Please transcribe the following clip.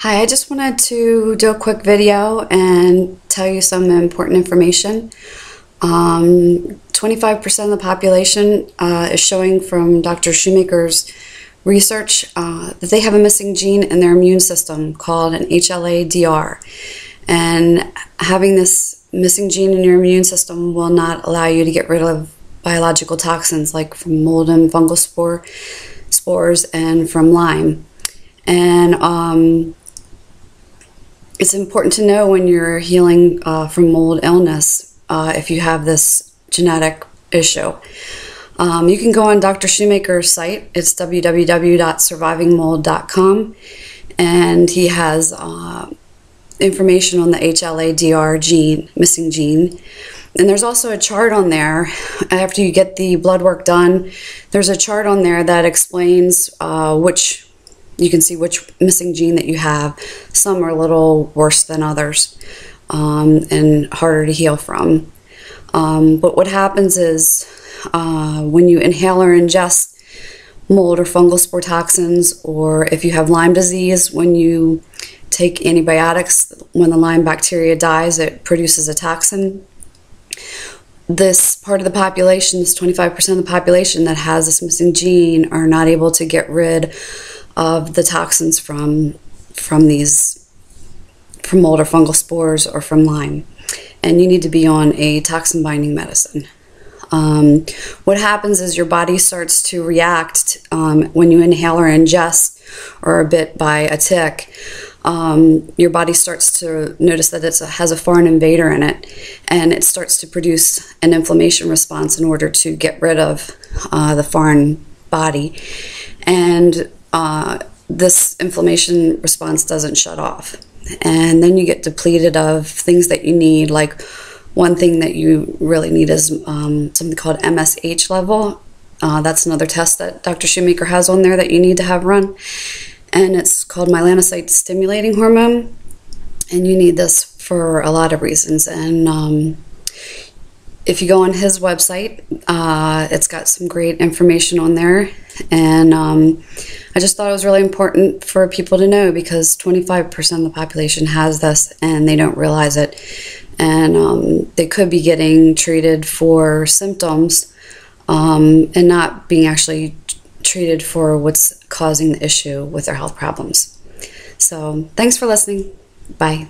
Hi, I just wanted to do a quick video and tell you some important information. Um, 25% of the population uh, is showing from Dr. Shoemaker's research uh, that they have a missing gene in their immune system called an HLA-DR. And having this missing gene in your immune system will not allow you to get rid of biological toxins like from mold and fungal spore, spores and from Lyme. And um, it's important to know when you're healing uh, from mold illness uh, if you have this genetic issue. Um, you can go on Dr. Shoemaker's site. It's www.survivingmold.com, and he has uh, information on the HLA-DR gene, missing gene. And there's also a chart on there after you get the blood work done. There's a chart on there that explains uh, which you can see which missing gene that you have. Some are a little worse than others um, and harder to heal from. Um, but what happens is uh, when you inhale or ingest mold or fungal spore toxins, or if you have Lyme disease, when you take antibiotics, when the Lyme bacteria dies, it produces a toxin. This part of the population, this 25% of the population that has this missing gene, are not able to get rid of the toxins from from these from mold or fungal spores or from Lyme, and you need to be on a toxin binding medicine. Um, what happens is your body starts to react um, when you inhale or ingest or are bit by a tick. Um, your body starts to notice that it has a foreign invader in it, and it starts to produce an inflammation response in order to get rid of uh, the foreign body. And uh, this inflammation response doesn't shut off. And then you get depleted of things that you need, like one thing that you really need is um, something called MSH level. Uh, that's another test that Dr. Shoemaker has on there that you need to have run. And it's called melanocyte stimulating hormone. And you need this for a lot of reasons. And um, if you go on his website, uh, it's got some great information on there. And um, I just thought it was really important for people to know because 25% of the population has this and they don't realize it. And um, they could be getting treated for symptoms um, and not being actually treated for what's causing the issue with their health problems. So, thanks for listening. Bye.